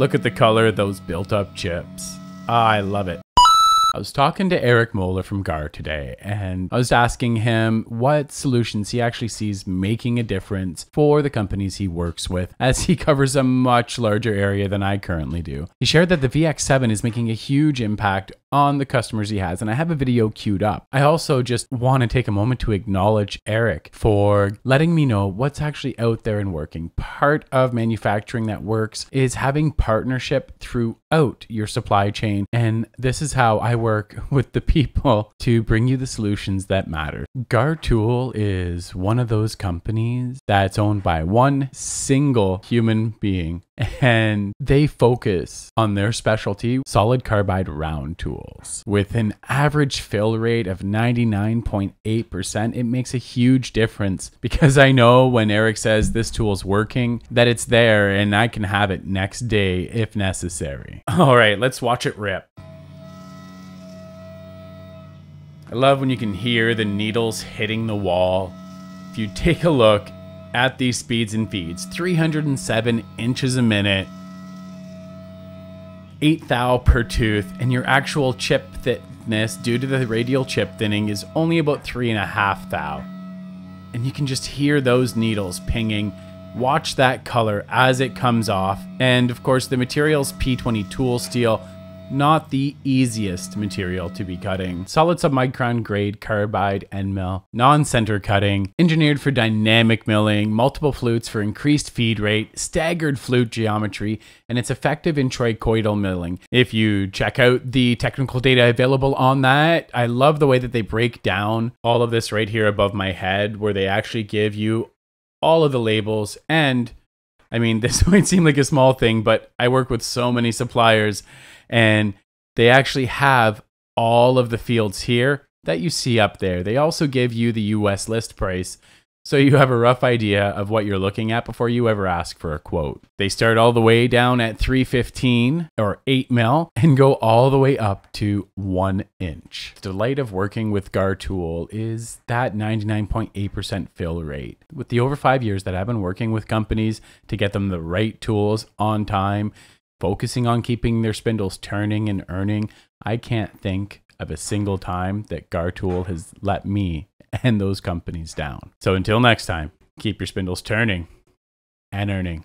Look at the color of those built up chips. Ah, I love it. I was talking to Eric Moeller from GARR today, and I was asking him what solutions he actually sees making a difference for the companies he works with, as he covers a much larger area than I currently do. He shared that the VX7 is making a huge impact on the customers he has, and I have a video queued up. I also just want to take a moment to acknowledge Eric for letting me know what's actually out there and working. Part of manufacturing that works is having partnership throughout your supply chain, and this is how I work with the people to bring you the solutions that matter. Garr Tool is one of those companies that's owned by one single human being and they focus on their specialty solid carbide round tools. With an average fill rate of 99.8% it makes a huge difference because i know when eric says this tool's working that it's there and i can have it next day if necessary. All right let's watch it rip I love when you can hear the needles hitting the wall. If you take a look at these speeds and feeds 307 inches a minute, 8 thou per tooth, and your actual chip thickness due to the radial chip thinning is only about 3.5 thou. And you can just hear those needles pinging. Watch that color as it comes off. And of course, the material's P20 tool steel not the easiest material to be cutting. Solid submicron grade carbide end mill, non-center cutting, engineered for dynamic milling, multiple flutes for increased feed rate, staggered flute geometry, and it's effective in trochoidal milling. If you check out the technical data available on that, I love the way that they break down all of this right here above my head, where they actually give you all of the labels and I mean, this might seem like a small thing, but I work with so many suppliers and they actually have all of the fields here that you see up there. They also give you the US list price so you have a rough idea of what you're looking at before you ever ask for a quote. They start all the way down at 315 or 8 mil and go all the way up to 1 inch. The delight of working with Garr Tool is that 99.8% fill rate. With the over 5 years that I've been working with companies to get them the right tools on time, focusing on keeping their spindles turning and earning, I can't think of a single time that Garr Tool has let me and those companies down. So until next time, keep your spindles turning and earning.